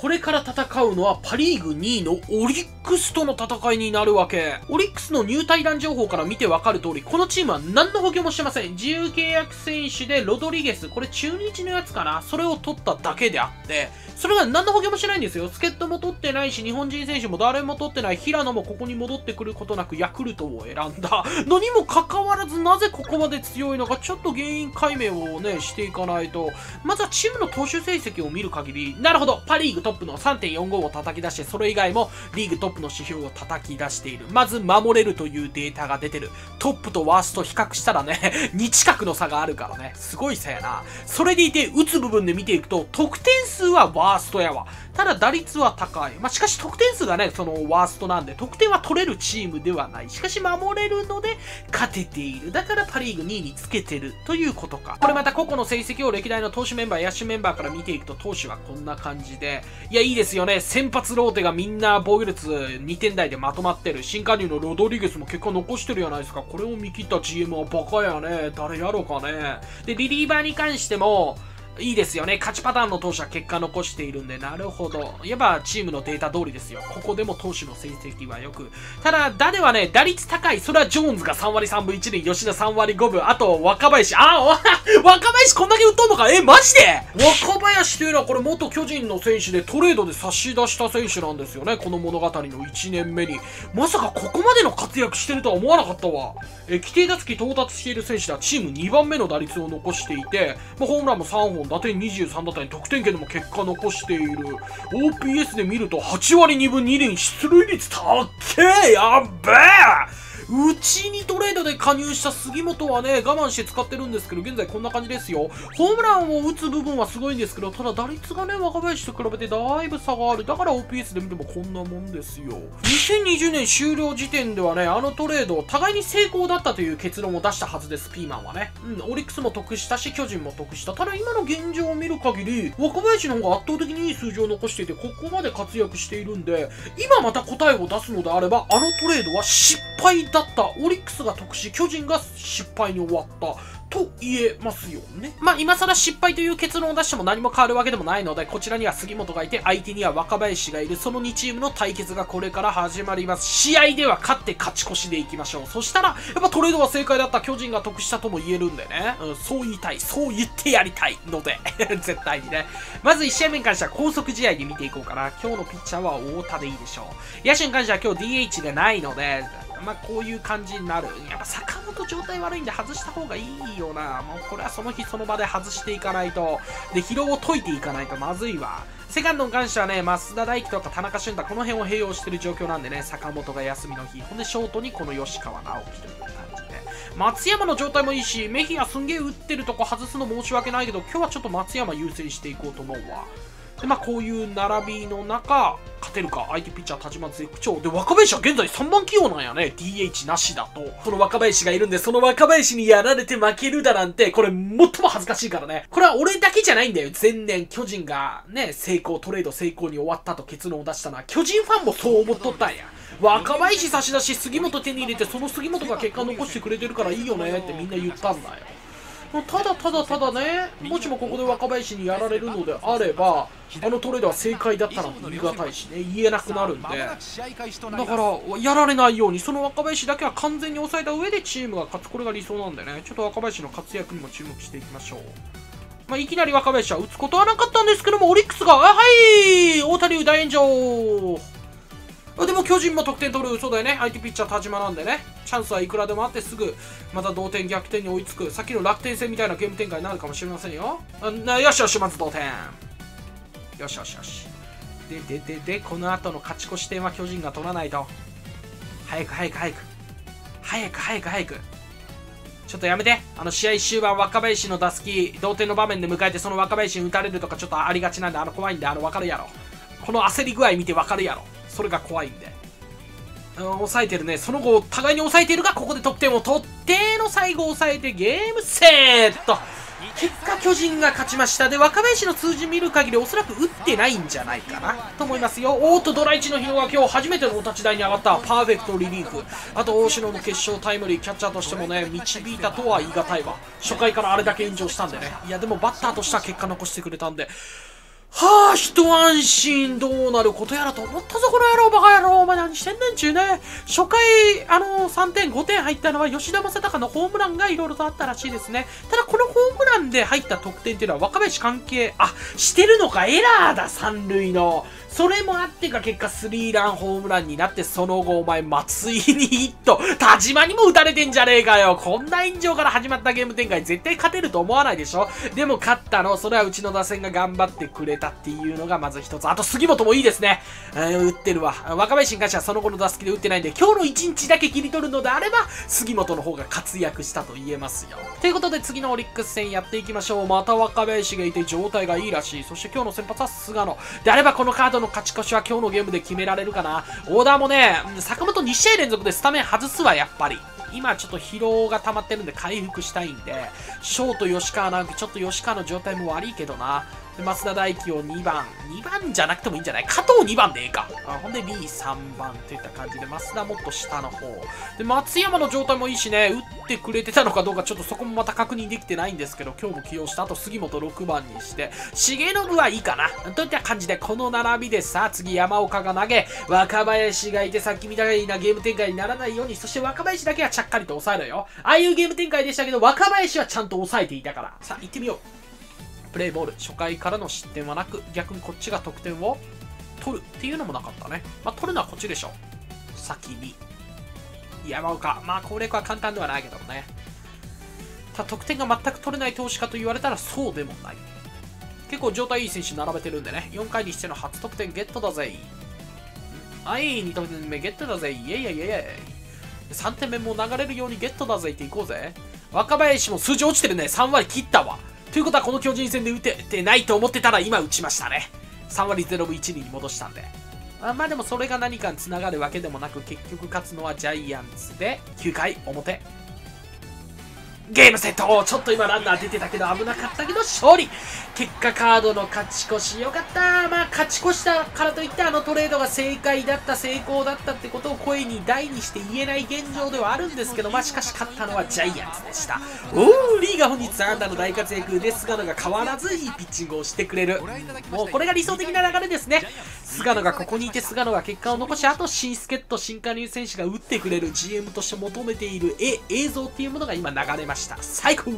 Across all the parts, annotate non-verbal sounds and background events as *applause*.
これから戦うのはパリーグ2位のオリックスとの戦いになるわけ。オリックスの入隊団情報から見てわかる通り、このチームは何の補強もしてません。自由契約選手でロドリゲス、これ中日のやつかな？それを取っただけであって、それが何の補強もしてないんですよ。助っ人も取ってないし、日本人選手も誰も取ってない。平野もここに戻ってくることなくヤクルトを選んだ。のにもかかわらず、なぜここまで強いのか、ちょっと原因解明をね、していかないと。まずはチームの投手成績を見る限り、なるほど、パリーグトップの3.45を叩き出して、それ以外もリーグトップの指標を叩き出している。まず守れるというデータが出てる。トップとワースト比較したらね、*laughs* 2近くの差があるからね。すごい差やな。それでいて、打つ部分で見ていくと、得点数はワーストやわ。ただ打率は高い。まあ、しかし得点数がね、そのワーストなんで、得点は取れるチームではない。しかし守れるので、勝てている。だからパリーグ2位につけてるということか。これまた個々の成績を歴代の投手メンバー、野手メンバーから見ていくと、投手はこんな感じで。いや、いいですよね。先発ローテがみんな防御率2点台でまとまってる。新加入のロドリゲスも結果残してるじゃないですか。これを見切った GM はバカやね。誰やろうかね。で、リリーバーに関しても、いいですよね。勝ちパターンの投手は結果残しているんで、なるほど。いえばチームのデータ通りですよ。ここでも投手の成績はよく。ただ、ダではね、打率高い。それはジョーンズが3割3分1厘、吉田3割5分、あと若林。あ、*laughs* 若林こんだけ打っとんのか？え、マジで？若林というのはこれ元巨人の選手でトレードで差し出した選手なんですよね。この物語の1年目に。まさかここまでの活躍してるとは思わなかったわ。え、規定打席到達している選手ではチーム2番目の打率を残していて、まあ、ホームランも3本、打点23打点得点圏でも結果残している。OPS で見ると8割2分2厘出塁率高っけー！やっべえうちにトレードで加入した杉本はね、我慢して使ってるんですけど、現在こんな感じですよ。ホームランを打つ部分はすごいんですけど、ただ打率がね、若林と比べてだいぶ差がある。だから OPS で見てもこんなもんですよ。2020年終了時点ではね、あのトレード、互いに成功だったという結論を出したはずです、ピーマンはね。うん、オリックスも得したし、巨人も得した。ただ今の現状を見る限り、若林の方が圧倒的にいい数字を残していて、ここまで活躍しているんで、今また答えを出すのであれば、あのトレードは失敗だったオリックスが得し巨人が失敗に終わったと言えますよね。まあ、今更失敗という結論を出しても何も変わるわけでもないので、こちらには杉本がいて、相手には若林がいる、その2チームの対決がこれから始まります。試合では勝って勝ち越しでいきましょう。そしたら、やっぱトレードは正解だった巨人が得したとも言えるんでね。うん、そう言いたい。そう言ってやりたいので、*laughs* 絶対にね。まず1試合目に関しては高速試合で見ていこうかな。今日のピッチャーは太田でいいでしょう。野手に関しては今日 DH がないので、まあ、こういう感じになる。やっぱ坂本状態悪いんで外した方がいいよな。もうこれはその日その場で外していかないと。で、疲労を解いていかないとまずいわ。セカンドに関してはね、増田大輝とか田中俊太、この辺を併用してる状況なんでね、坂本が休みの日。ほんで、ショートにこの吉川直樹という感じで。松山の状態もいいし、メヒアすんげえ打ってるとこ外すの申し訳ないけど、今日はちょっと松山優先していこうと思うわ。で、まあ、こういう並びの中、勝てるか、相手ピッチャー、田島絶不調。で、若林は現在3番起用なんやね。DH なしだと。この若林がいるんで、その若林にやられて負けるだなんて、これ、最も恥ずかしいからね。これは俺だけじゃないんだよ。前年、巨人がね、成功、トレード成功に終わったと結論を出したのは、巨人ファンもそう思っとったんや。若林差し出し、杉本手に入れて、その杉本が結果残してくれてるからいいよねってみんな言ったんだよ。ただただただね、もしもここで若林にやられるのであれば、あのトレードは正解だったなんて言い難いしね、言えなくなるんで、だからやられないように、その若林だけは完全に抑えた上でチームが勝つ、これが理想なんでね、ちょっと若林の活躍にも注目していきましょう。まあ、いきなり若林は打つことはなかったんですけども、オリックスが、あはい大谷大炎上でも巨人も得点取る、そうだよね。相手ピッチャー田島なんでね。チャンスはいくらでもあってすぐ、また同点逆転に追いつく。さっきの楽天戦みたいなゲーム展開になるかもしれませんよ。よしよし、まず同点。よしよしよし。で、で、で、で、この後の勝ち越し点は巨人が取らないと。早く早く早く。早く早く早く。ちょっとやめて。あの試合終盤、若林の打席、同点の場面で迎えて、その若林に打たれるとかちょっとありがちなんで、あの怖いんで、あの分かるやろ。この焦り具合見て分かるやろ。それが怖いんで。抑えてるね。その後、互いに抑えているが、ここで得点を取って、の最後抑えてゲームセット結果、巨人が勝ちました。で、若林の数字見る限り、おそらく打ってないんじゃないかな、と思いますよ。おっと、ドラ1の日野が今日初めてのお立ち台に上がった。パーフェクトリリーフ。あと、大城の決勝タイムリー、キャッチャーとしてもね、導いたとは言い難いわ。初回からあれだけ炎上したんでね。いや、でもバッターとしては結果残してくれたんで、はあ、一安心どうなることやらと思ったぞ、この野郎、バカ野郎。お前何してんねんちゅうね。初回、あの3点、5点入ったのは吉田正尚のホームランがいろいろとあったらしいですね。ただ、このホームランで入った得点っていうのは若林関係、あ、してるのか、エラーだ、三塁の。それもあってか結果スリーランホームランになってその後お前松井にヒット田島にも打たれてんじゃねえかよ。こんな炎上から始まったゲーム展開絶対勝てると思わないでしょ。でも勝ったのそれはうちの打線が頑張ってくれたっていうのがまず一つ。あと杉本もいいですね、えー、打ってるわ。若林に関してはその後の打席で打ってないんで今日の1日だけ切り取るのであれば杉本の方が活躍したと言えますよ。ということで次のオリックス戦やっていきましょう。また若林がいて状態がいいらしい。そして今日の先発は菅野。であればこのカードの勝ち越しは今日のゲームで決められるかな。オーダーもね、坂本2試合連続でスタメン外すわ、やっぱり。今ちょっと疲労が溜まってるんで回復したいんで、ショート吉川なんかちょっと吉川の状態も悪いけどな。で、増田大輝を2番。2番じゃなくてもいいんじゃない？加藤2番でええか。あほんで B3 番といった感じで、増田もっと下の方。で、松山の状態もいいしね、打ってくれてたのかどうかちょっとそこもまた確認できてないんですけど、今日も起用した。あと杉本6番にして、重信はいいかな。といった感じで、この並びでさあ、次山岡が投げ、若林がいてさっきみたいなゲーム展開にならないように、そして若林だけはちゃっかりと抑えろよ。ああいうゲーム展開でしたけど、若林はちゃんと抑えていたから。さあ、行ってみよう。プレイボール、初回からの失点はなく、逆にこっちが得点を取るっていうのもなかったね。まあ、取るのはこっちでしょ。先に。山岡。まあ、攻略は簡単ではないけどね。ただ、得点が全く取れない投手かと言われたらそうでもない。結構状態いい選手並べてるんでね。4回にしての初得点ゲットだぜ。はい、2得点目ゲットだぜ。イェイイェイイェイイェイ。3点目も流れるようにゲットだぜっていこうぜ。若林も数字落ちてるね。3割切ったわ。ということはこの巨人戦で打ててないと思ってたら今打ちましたね。3割0分1厘に戻したんで。まあでもそれが何かに繋がるわけでもなく結局勝つのはジャイアンツで9回表。ゲームセットちょっと今ランナー出てたけど危なかったけど勝利。結果カードの勝ち越し。よかった。まあ勝ち越したからといってあのトレードが正解だった成功だったってことを声に大にして言えない現状ではあるんですけどまあしかし勝ったのはジャイアンツでした。おーリーが本日3安打の大活躍で菅野が変わらずいいピッチングをしてくれる。もうこれが理想的な流れですね。菅野がここにいて菅野が結果を残しあと新助っ人新加入選手が打ってくれる GM として求めている絵映像っていうものが今流れました。最高！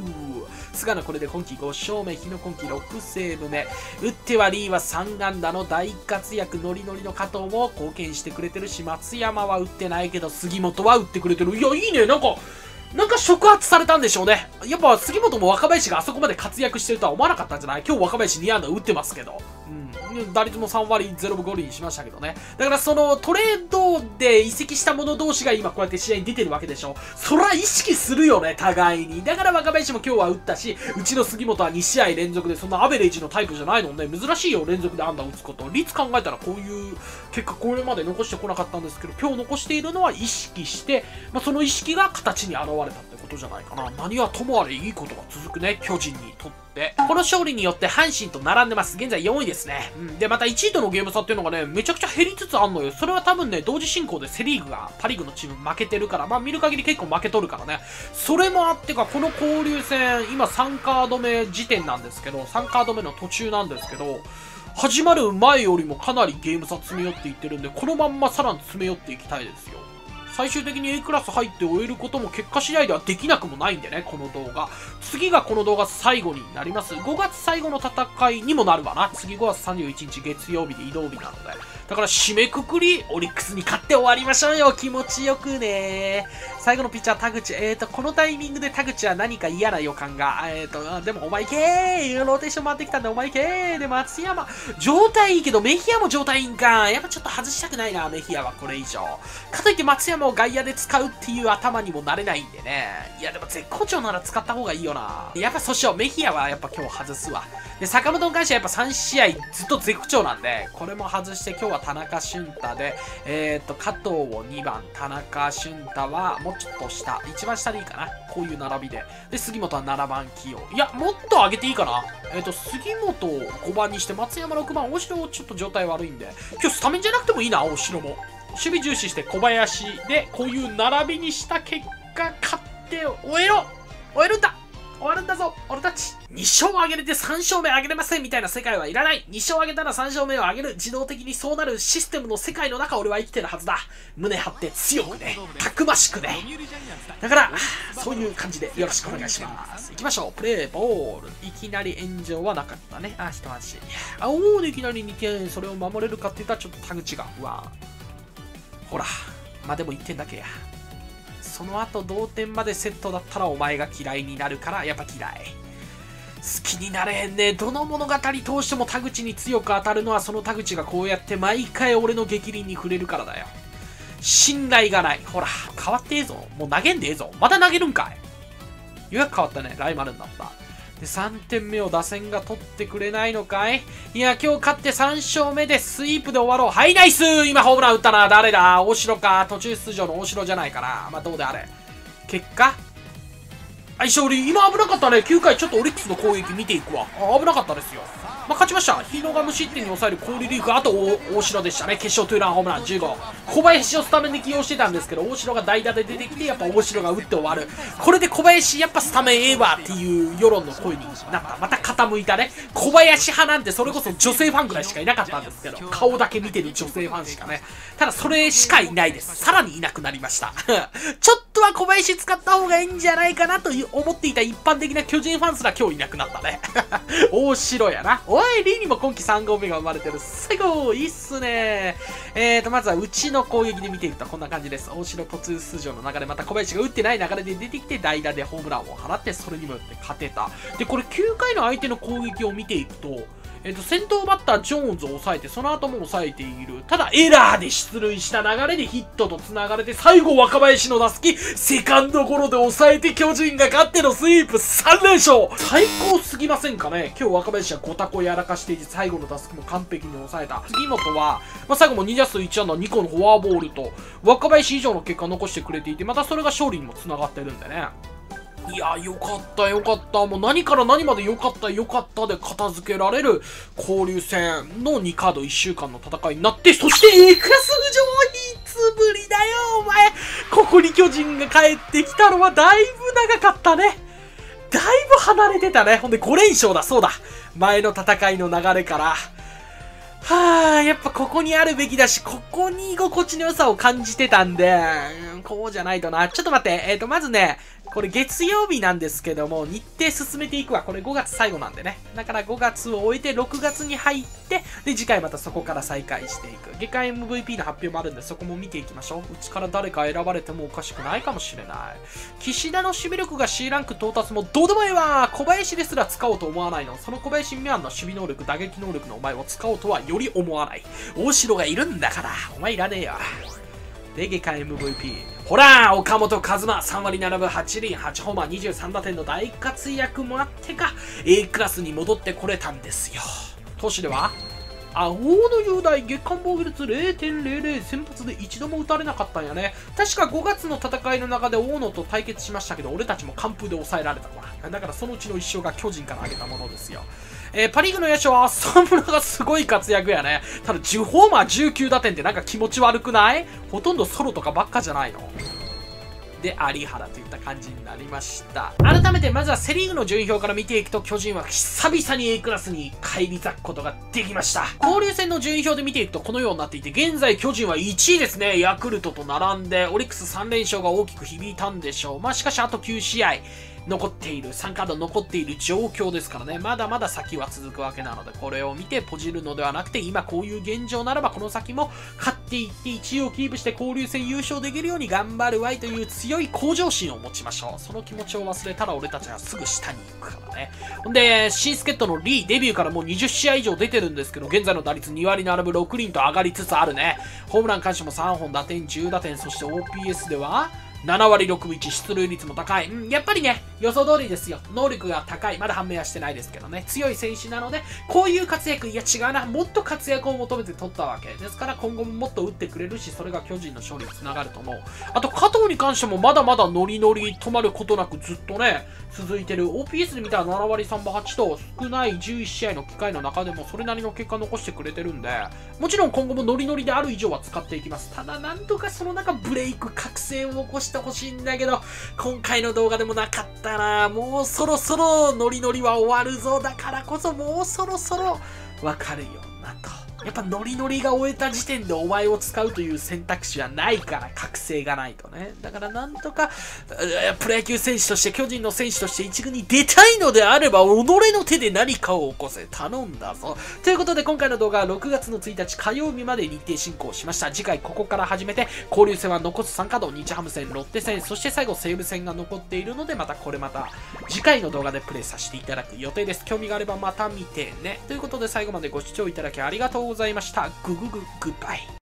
菅野これで今季5勝目日野今季6セーブ目。打ってはリーは3安打の大活躍ノリノリの加藤も貢献してくれてるし松山は打ってないけど杉本は打ってくれてる。いやいいね。なんかなんか触発されたんでしょうね。やっぱ杉本も若林があそこまで活躍してるとは思わなかったんじゃない？今日若林2安打打ってますけど。うん打率も3割0分5厘にしましたけどね。だからそのトレードで移籍した者同士が今こうやって試合に出てるわけでしょ。そら意識するよね、互いに。だから若林も今日は打ったし、うちの杉本は2試合連続でそんなアベレージのタイプじゃないのね。珍しいよ、連続で安打打つこと。率考えたらこういう結果これまで残してこなかったんですけど、今日残しているのは意識して、まあ、その意識が形に現れたってことじゃないかな。何はともあれいいことが続くね、巨人にとって。で、この勝利によって阪神と並んでます。現在4位ですね。うん。で、また1位とのゲーム差っていうのがね、めちゃくちゃ減りつつあんのよ。それは多分ね、同時進行でセリーグがパリーグのチーム負けてるから、まあ見る限り結構負けとるからね。それもあってか、この交流戦、今3カード目時点なんですけど、3カード目の途中なんですけど、始まる前よりもかなりゲーム差詰め寄っていってるんで、このまんまさらに詰め寄っていきたいですよ。最終的に A クラス入って終えることも結果次第ではできなくもないんでね、この動画。次がこの動画最後になります。5月最後の戦いにもなるわな。次5月31日月曜日で移動日なので。だから締めくくり、オリックスに勝って終わりましょうよ。気持ちよくね。最後のピッチャー田口。えっ、ー、と、このタイミングで田口は何か嫌な予感が。えっ、ー、と、でもお前行けーローテーション回ってきたんでお前行けーで、松山。状態いいけど、メヒアも状態いいんか。やっぱちょっと外したくないな、メヒアはこれ以上。かといって松山を外野で使うっていう頭にもなれないんでね。いや、でも絶好調なら使った方がいいよな。やっぱそうしよう。メヒアはやっぱ今日外すわ。で、坂本に関してはやっぱ3試合ずっと絶不調なんで、これも外して今日は田中俊太で、えっ、ー、と、加藤を2番、田中俊太はもうちょっと下、一番下でいいかな。こういう並びで。で、杉本は7番起用。いや、もっと上げていいかな。えっ、ー、と、杉本を5番にして、松山6番、大城ちょっと状態悪いんで、今日スタメンじゃなくてもいいな、大城も。守備重視して小林で、こういう並びにした結果、勝って終えろ終えるんだ終わるんだぞ。俺たち !2 勝上げれて3勝目上げれませんみたいな世界はいらない !2 勝上げたら3勝目を上げる。自動的にそうなるシステムの世界の中俺は生きてるはずだ。胸張って強くね。たくましくね。だからそういう感じでよろしくお願いします。行きましょう。プレイボール。いきなり炎上はなかったね。あ一安心あおおいきなり2点それを守れるかって言ったらちょっと田口が。うわほら。まあでも1点だけや。その後同点までセットだったらお前が嫌いになるからやっぱ嫌い。好きになれへんね。どの物語通しても田口に強く当たるのはその田口がこうやって毎回俺の逆鱗に触れるからだよ。信頼がない。ほら変わってえぞ。もう投げんでええぞ。また投げるんかい。予約変わったね。ライバルになった。で3点目を打線が取ってくれないのかい？いや今日勝って3勝目でスイープで終わろう。はいナイス！今ホームラン打ったな誰だ？大城か？途中出場の大城じゃないかなまあどうであれ？結果？相性俺今危なかったね。9回ちょっとオリックスの攻撃見ていくわ。あ危なかったですよ。まあ、勝ちました。日野が無失点に抑える好リリーフ。あと大城でしたね。決勝トゥーランホームラン。15小林をスタメンで起用してたんですけど大城が代打で出てきてやっぱ大城が打って終わる。これで小林やっぱスタメンええわっていう世論の声になった。また傾いたね。小林派なんてそれこそ女性ファンぐらいしかいなかったんですけど顔だけ見てる女性ファンしかね。ただそれしかいないです。さらにいなくなりました。ちょっとは小林使った方がいいんじゃないかなと思っていた一般的な巨人ファンすら今日いなくなったね *laughs* 大城やなおい、リーにも今季3号目が生まれてる。最後いいっすねえーと、まずはうちの攻撃で見ていくとこんな感じです。大城途中出場の流れ、また小林が打ってない流れで出てきて、代打でホームランを放って、それにもよって勝てた。で、これ9回の相手の攻撃を見ていくと、えっ、と、先頭バッター、ジョーンズを抑えて、その後も抑えている。ただ、エラーで出塁した流れでヒットと繋がれて、最後、若林の打席、セカンドゴロで抑えて、巨人が勝ってのスイープ3連勝最高すぎませんかね？今日若林は5タコやらかしていて、最後の打席も完璧に抑えた。杉本は、まあ、最後も2打数1安打2個のフォアボールと、若林以上の結果残してくれていて、またそれが勝利にも繋がってるんでね。いや、よかったよかった。もう何から何までよかったよかったで片付けられる交流戦の2カード1週間の戦いになって、そして A クラス上いつぶりだよ、お前。ここに巨人が帰ってきたのはだいぶ長かったね。だいぶ離れてたね。ほんで5連勝だ、そうだ。前の戦いの流れから。はあ、やっぱここにあるべきだし、ここに居心地の良さを感じてたんで、こうじゃないとな。ちょっと待って、えっ、ー、と、まずね、これ月曜日なんですけども、日程進めていくわ。これ5月最後なんでね。だから5月を終えて6月に入って、で、次回またそこから再開していく。月間 MVP の発表もあるんで、そこも見ていきましょう。うちから誰か選ばれてもおかしくないかもしれない。岸田の守備力が C ランク到達もどうでもええわ小林ですら使おうと思わないの。その小林未満の守備能力、打撃能力のお前を使おうとはより思わない。大城がいるんだから、お前いらねえよ。で、月間 MVP。ほら岡本和真3割並ぶ8厘8ホーマー23打点の大活躍もあってか A クラスに戻ってこれたんですよ。投手では青の雄大月間防御率0.00先発で一度も打たれなかったんやね。確か5月の戦いの中で大野と対決しましたけど俺たちも完封で抑えられた。わだからそのうちの1勝が巨人から挙げたものですよ。えー、パ・リーグの野手は浅村がすごい活躍やね。ただ10ホーマー19打点ってなんか気持ち悪くない？ほとんどソロとかばっかじゃないので、有原といった感じになりました。改めて、まずはセリーグの順位表から見ていくと、巨人は久々に A クラスに返り咲くことができました。交流戦の順位表で見ていくと、このようになっていて、現在巨人は1位ですね。ヤクルトと並んで、オリックス3連勝が大きく響いたんでしょう。まあ、しかし、あと9試合。残っている、3カード残っている状況ですからね、まだまだ先は続くわけなので、これを見てポジるのではなくて、今こういう現状ならば、この先も勝っていって1位をキープして交流戦優勝できるように頑張るわいという強い向上心を持ちましょう。その気持ちを忘れたら俺たちはすぐ下に行くからね。ほんで、新助っ人のリー、デビューからもう20試合以上出てるんですけど、現在の打率2割並ぶ6厘と上がりつつあるね。ホームラン監視も3本、打点10打点、そして OPS では、7割6分1出塁率も高い。うん、やっぱりね、予想通りですよ。能力が高い。まだ判明はしてないですけどね。強い選手なので、こういう活躍、いや違うな。もっと活躍を求めて取ったわけ。ですから今後ももっと打ってくれるし、それが巨人の勝利につながると思う。あと、加藤に関してもまだまだノリノリ止まることなくずっとね、続いてる。OPS で見たら7割3分8と少ない11試合の機会の中でもそれなりの結果残してくれてるんで、もちろん今後もノリノリである以上は使っていきます。ただ、なんとかその中ブレイク、覚醒を起こしてしてほしいんだけど、今回の動画でもなかったな。もうそろそろノリノリは終わるぞ。だからこそもうそろそろわかるよなと。やっぱノリノリが終えた時点でお前を使うという選択肢はないから覚醒がないとね。だからなんとか、プロ野球選手として巨人の選手として一軍に出たいのであれば己の手で何かを起こせ。頼んだぞ。ということで今回の動画は6月の1日火曜日まで日程進行しました。次回ここから始めて交流戦は残す3カード、日ハム戦、ロッテ戦、そして最後西武戦が残っているのでまたこれまた次回の動画でプレイさせていただく予定です。興味があればまた見てね。ということで最後までご視聴いただきありがとうございました。ググググッバイ。